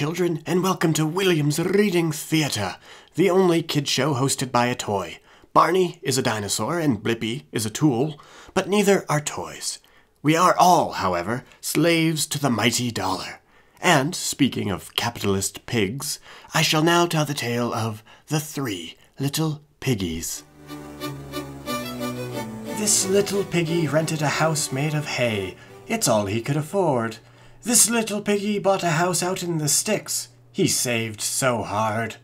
children, and welcome to William's Reading Theatre, the only kid show hosted by a toy. Barney is a dinosaur and Blippi is a tool, but neither are toys. We are all, however, slaves to the mighty dollar. And, speaking of capitalist pigs, I shall now tell the tale of the three little piggies. This little piggy rented a house made of hay. It's all he could afford. This little piggy bought a house out in the sticks. He saved so hard.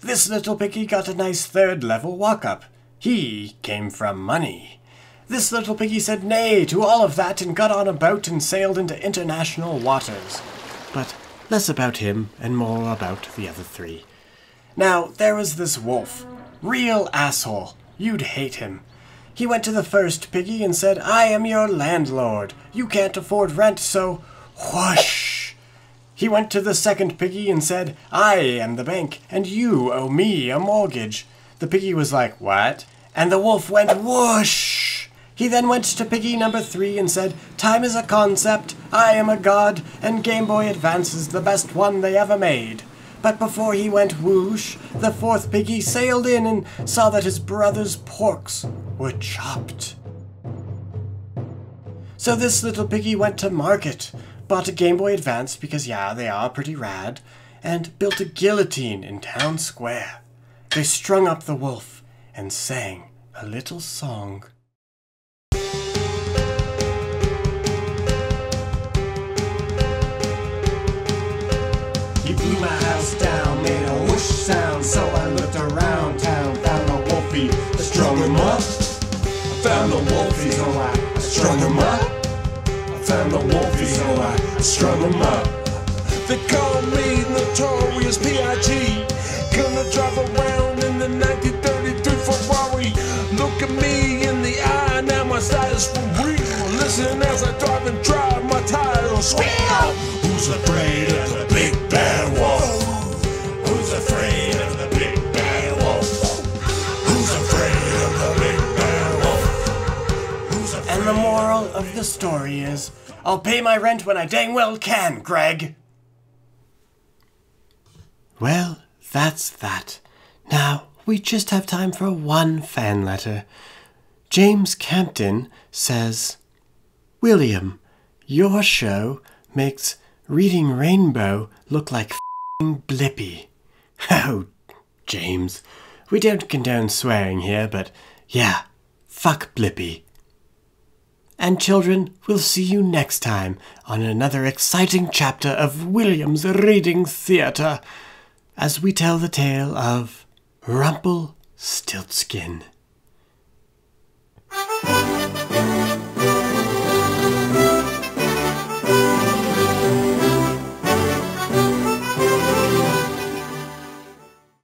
This little piggy got a nice third level walk up. He came from money. This little piggy said nay to all of that and got on a boat and sailed into international waters. But less about him and more about the other three. Now, there was this wolf. Real asshole. You'd hate him. He went to the first piggy and said, I am your landlord. You can't afford rent, so whoosh. He went to the second piggy and said, I am the bank, and you owe me a mortgage. The piggy was like, What? And the wolf went whoosh. He then went to piggy number three and said, Time is a concept, I am a god, and Game Boy Advance is the best one they ever made. But before he went whoosh, the fourth piggy sailed in and saw that his brother's porks were chopped. So this little piggy went to market, bought a Game Boy Advance because, yeah, they are pretty rad, and built a guillotine in town square. They strung up the wolf and sang a little song. He blew my house down, made a whoosh sound. So I looked around town, found a wolfie, I strung him up. Found a wolfie, so I strung him up. I found a wolfie, so I strung him up. They call me Notorious P.I.G. Gonna drive around in the 1933 Ferrari. Look at me in the eye, now my style's for moral of the story is I'll pay my rent when I dang well can, Greg. Well, that's that. Now, we just have time for one fan letter. James Campton says William, your show makes Reading Rainbow look like fing Blippi. Oh, James, we don't condone swearing here, but yeah, fuck Blippi. And children, we'll see you next time on another exciting chapter of William's Reading Theatre as we tell the tale of Rumpelstiltskin.